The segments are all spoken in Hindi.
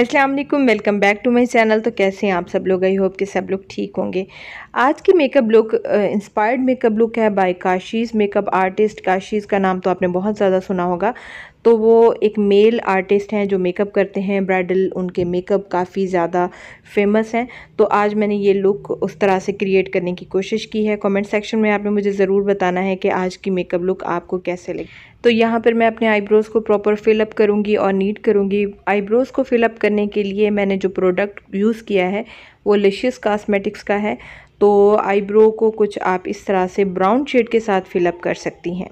वालेकुम welcome back to my channel तो कैसे हैं आप सब लोग? आई होप कि सब लोग ठीक होंगे। आज की makeup look inspired makeup look है by Kashee's makeup artist Kashee's का नाम तो आपने बहुत ज़्यादा सुना होगा। तो वो एक मेल आर्टिस्ट हैं जो मेकअप करते हैं। ब्राइडल उनके मेकअप काफ़ी ज़्यादा फ़ेमस हैं। तो आज मैंने ये लुक उस तरह से क्रिएट करने की कोशिश की है। कमेंट सेक्शन में आपने मुझे ज़रूर बताना है कि आज की मेकअप लुक आपको कैसे लगी। तो यहाँ पर मैं अपने आईब्रोज़ को प्रॉपर फिलअप करूँगी और नीट करूँगी। आईब्रोज़ को फिलअप करने के लिए मैंने जो प्रोडक्ट यूज़ किया है, वो लिशियस कास्मेटिक्स का है। तो आईब्रो को कुछ आप इस तरह से ब्राउन शेड के साथ फिलअप कर सकती हैं।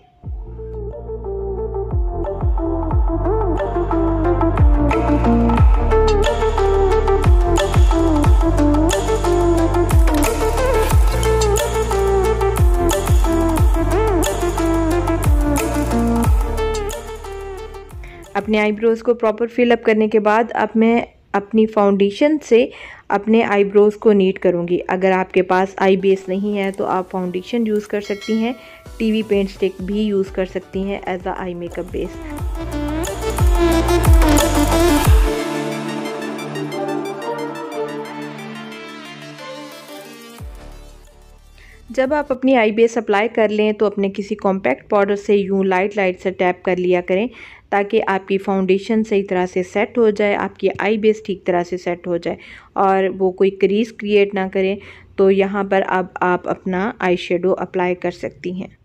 अपने आईब्रोज़ को प्रॉपर फिलअप करने के बाद अब मैं अपनी फाउंडेशन से अपने आईब्रोज़ को नीट करूँगी। अगर आपके पास आई बेस नहीं है तो आप फाउंडेशन यूज़ कर सकती हैं टीवी पेंट स्टिक भी यूज़ कर सकती हैं as a eye makeup base जब आप अपनी आई बेस अप्लाई कर लें तो अपने किसी कॉम्पैक्ट पाउडर से यूँ लाइट लाइट से टैप कर लिया करें, ताकि आपकी फाउंडेशन सही तरह से सेट हो जाए, आपकी आई बेस ठीक तरह से सेट हो जाए, और वो कोई क्रीज क्रिएट ना करें तो यहाँ पर अब आप अपना आई शेडो अप्लाई कर सकती हैं।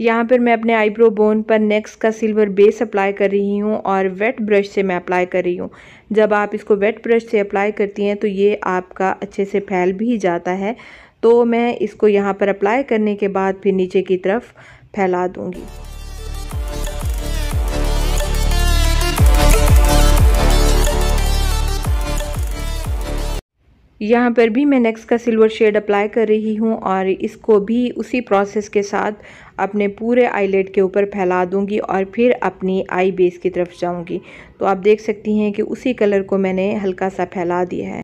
यहाँ पर मैं अपने आईब्रो बोन पर नेक्स्ट का सिल्वर बेस अप्लाई कर रही हूँ, और वेट ब्रश से मैं अप्लाई कर रही हूँ। जब आप इसको वेट ब्रश से अप्लाई करती हैं तो ये आपका अच्छे से फैल भी जाता है तो मैं इसको यहाँ पर अप्लाई करने के बाद फिर नीचे की तरफ़ फैला दूँगी। यहाँ पर भी मैं नेक्स्ट का सिल्वर शेड अप्लाई कर रही हूँ और इसको भी उसी प्रोसेस के साथ अपने पूरे आईलेट के ऊपर फैला दूँगी और फिर अपनी आई बेस की तरफ़ जाऊँगी। तो आप देख सकती हैं कि उसी कलर को मैंने हल्का सा फैला दिया है।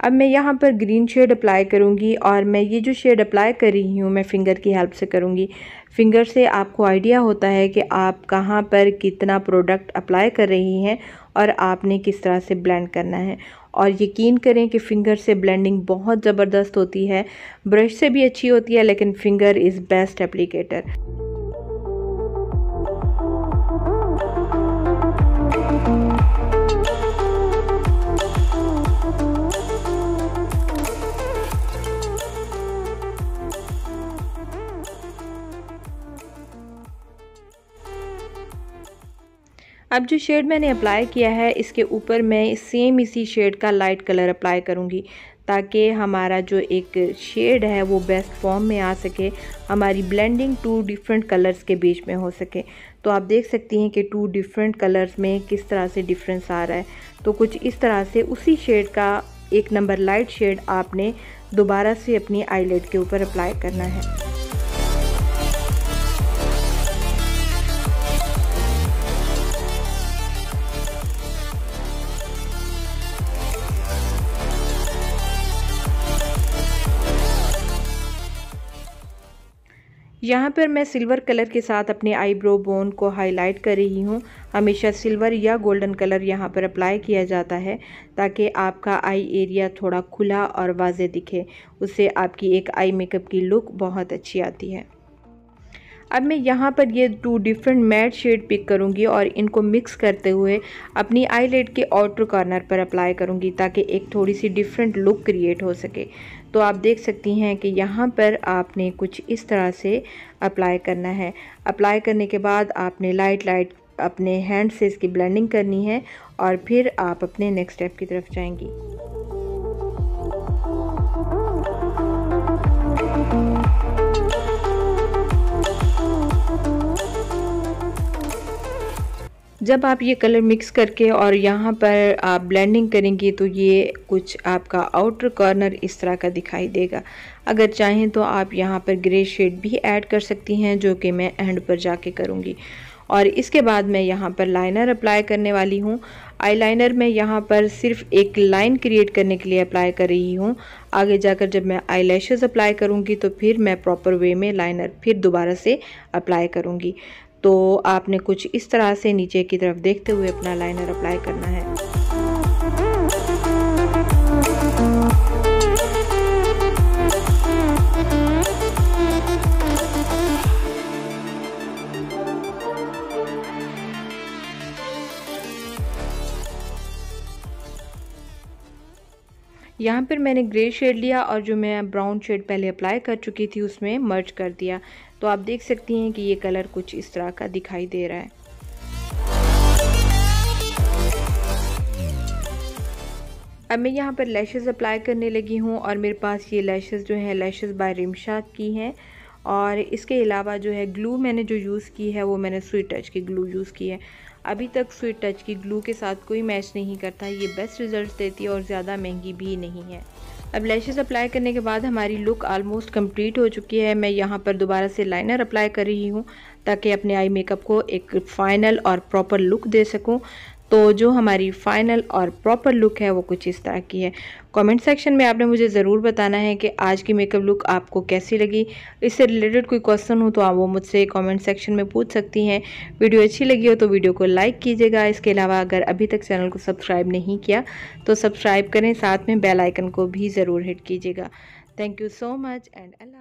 अब मैं यहाँ पर ग्रीन शेड अप्लाई करूँगी और मैं ये जो शेड अप्लाई कर रही हूँ, मैं फ़िंगर की हेल्प से करूँगी। फिंगर से आपको आइडिया होता है कि आप कहाँ पर कितना प्रोडक्ट अप्लाई कर रही हैं और आपने किस तरह से ब्लेंड करना है। और यकीन करें कि फ़िंगर से ब्लेंडिंग बहुत ज़बरदस्त होती है। ब्रश से भी अच्छी होती है, लेकिन फ़िंगर इज़ बेस्ट एप्लीकेटर अब जो शेड मैंने अप्लाई किया है, इसके ऊपर मैं सेम इसी शेड का लाइट कलर अप्लाई करूँगी, ताकि हमारा जो एक शेड है, वो बेस्ट फॉर्म में आ सके, हमारी ब्लेंडिंग टू डिफरेंट कलर्स के बीच में हो सके। तो आप देख सकती हैं कि टू डिफरेंट कलर्स में किस तरह से डिफरेंस आ रहा है। तो कुछ इस तरह से उसी शेड का एक नंबर लाइट शेड आपने दोबारा से अपनी आईलेट के ऊपर अप्लाई करना है। यहाँ पर मैं सिल्वर कलर के साथ अपने आईब्रो बोन को हाईलाइट कर रही हूँ। हमेशा सिल्वर या गोल्डन कलर यहाँ पर अप्लाई किया जाता है ताकि आपका आई एरिया थोड़ा खुला और वाजे दिखे। उससे आपकी एक आई मेकअप की लुक बहुत अच्छी आती है। अब मैं यहाँ पर ये two different matte shade pick करूँगी और इनको मिक्स करते हुए अपनी आईलेट के आउटर कॉर्नर पर अप्लाई करूँगी ताकि एक थोड़ी सी डिफरेंट लुक क्रिएट हो सके। तो आप देख सकती हैं कि यहाँ पर आपने कुछ इस तरह से अप्लाई करना है। अप्लाई करने के बाद आपने लाइट लाइट अपने हैंड से इसकी ब्लेंडिंग करनी है और फिर आप अपने नेक्स्ट स्टेप की तरफ़ जाएँगी। जब आप ये कलर मिक्स करके और यहाँ पर आप ब्लेंडिंग करेंगे तो ये कुछ आपका आउटर कॉर्नर इस तरह का दिखाई देगा। अगर चाहें तो आप यहाँ पर ग्रे शेड भी ऐड कर सकती हैं, जो कि मैं एंड पर जाके करूँगी। और इसके बाद मैं यहाँ पर लाइनर अप्लाई करने वाली हूँ। आईलाइनर मैं यहाँ पर सिर्फ़ एक लाइन क्रिएट करने के लिए अप्लाई कर रही हूँ। आगे जाकर जब मैं आई अप्लाई करूँगी तो फिर मैं प्रॉपर वे में लाइनर फिर दोबारा से अप्लाई करूँगी। तो आपने कुछ इस तरह से नीचे की तरफ़ देखते हुए अपना लाइनर अप्लाई करना है। यहाँ पर मैंने ग्रे शेड लिया और जो मैं ब्राउन शेड पहले अप्लाई कर चुकी थी उसमें मर्ज कर दिया। तो आप देख सकती हैं कि ये कलर कुछ इस तरह का दिखाई दे रहा है। अब मैं यहाँ पर लैशेज़ अप्लाई करने लगी हूँ और मेरे पास ये लैशेज़ जो है लैशेज़ बाय रिमशा की हैं। और इसके अलावा जो है ग्लू मैंने जो यूज़ की है, वो मैंने स्वीट टच की ग्लू यूज़ की है। अभी तक स्वीट टच की ग्लू के साथ कोई मैच नहीं करता। ये बेस्ट रिज़ल्ट देती है और ज़्यादा महँगी भी नहीं है। अब लैशेज़ अप्लाई करने के बाद हमारी लुक आलमोस्ट कंप्लीट हो चुकी है। मैं यहाँ पर दोबारा से लाइनर अप्लाई कर रही हूँ ताकि अपने आई मेकअप को एक फ़ाइनल और प्रॉपर लुक दे सकूँ। तो जो हमारी फाइनल और प्रॉपर लुक है, वो कुछ इस तरह की है। कमेंट सेक्शन में आपने मुझे ज़रूर बताना है कि आज की मेकअप लुक आपको कैसी लगी। इससे रिलेटेड कोई क्वेश्चन हो तो आप वो मुझसे कमेंट सेक्शन में पूछ सकती हैं। वीडियो अच्छी लगी हो तो वीडियो को लाइक कीजिएगा। इसके अलावा अगर अभी तक चैनल को सब्सक्राइब नहीं किया तो सब्सक्राइब करें। साथ में बेल आइकन को भी ज़रूर हिट कीजिएगा। Thank you so much and Allah